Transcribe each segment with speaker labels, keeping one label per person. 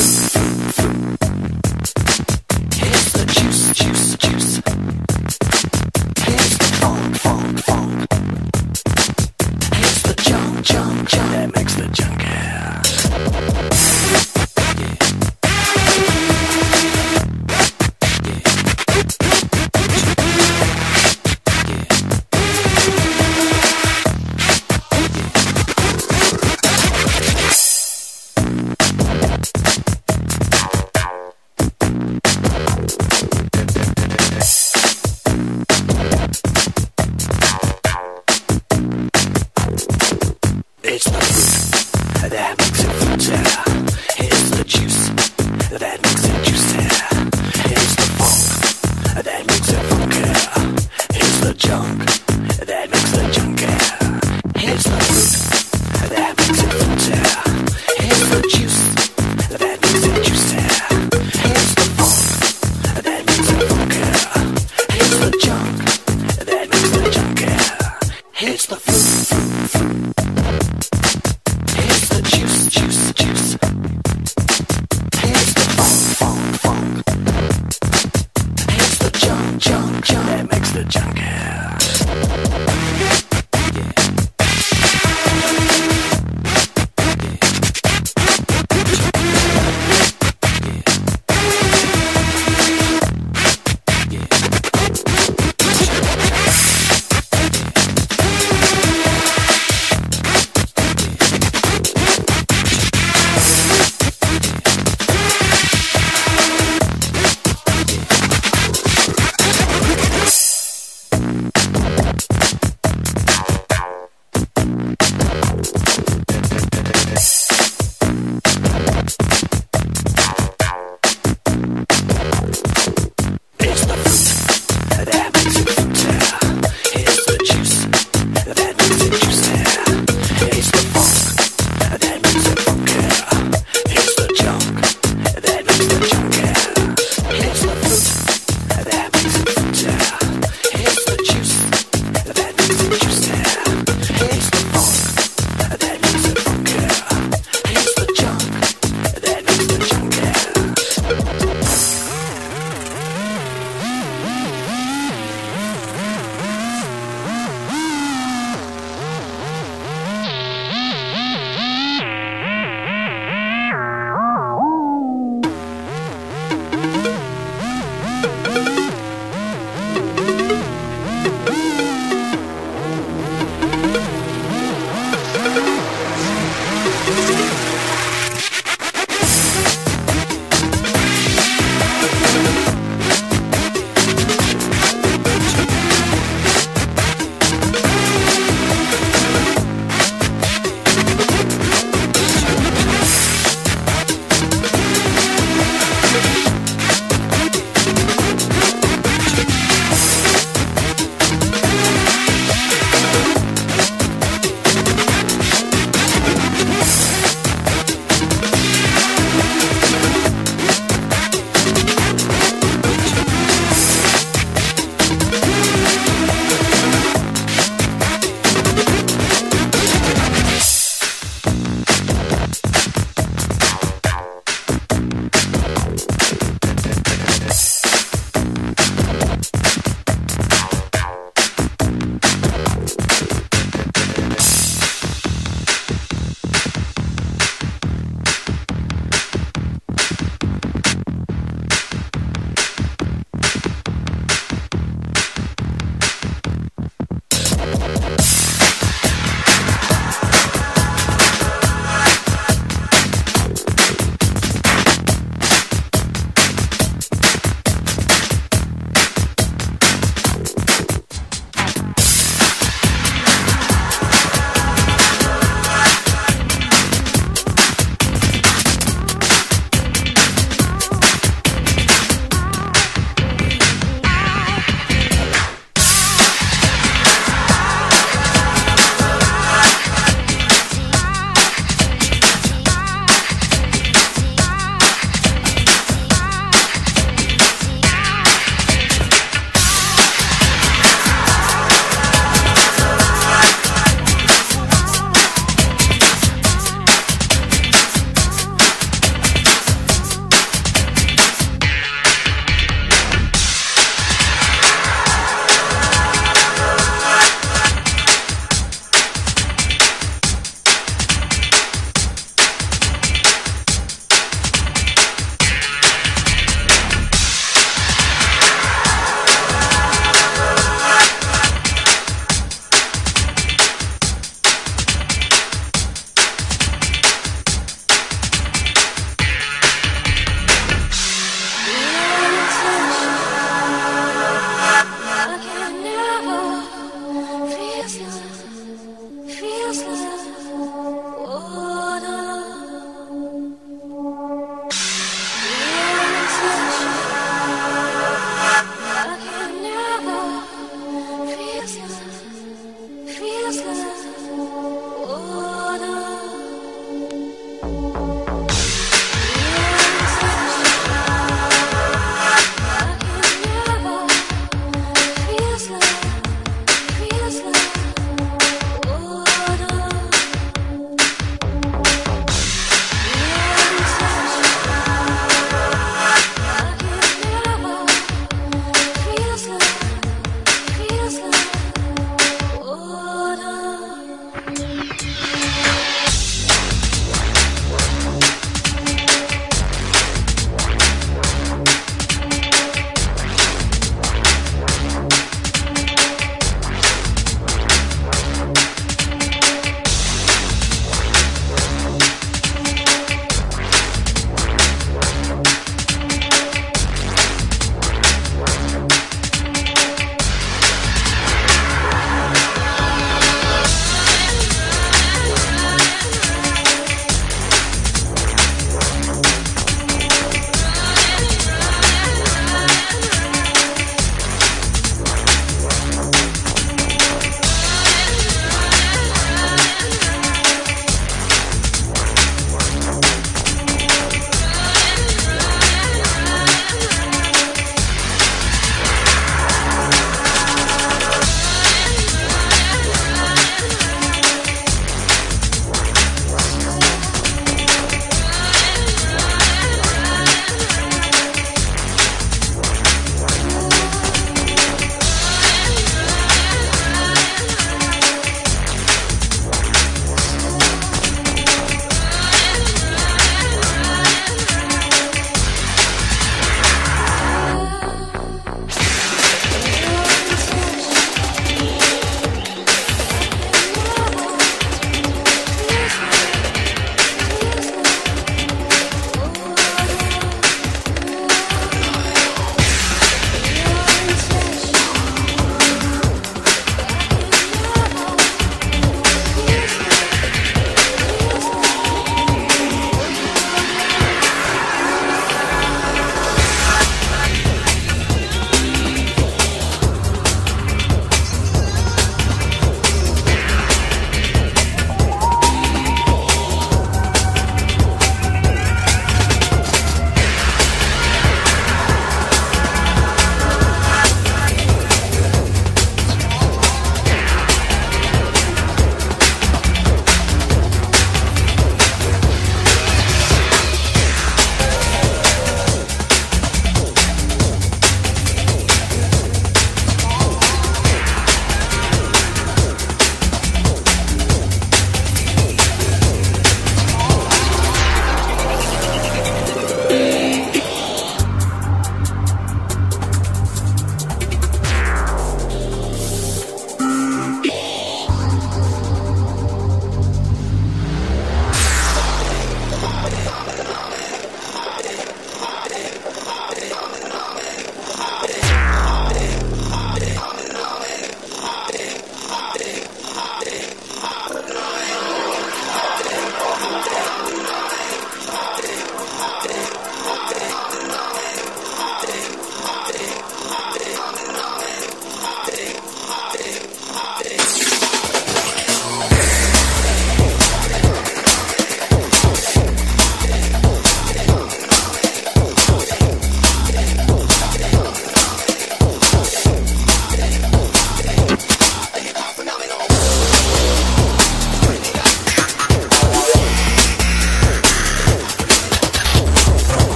Speaker 1: Yes.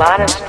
Speaker 2: lot of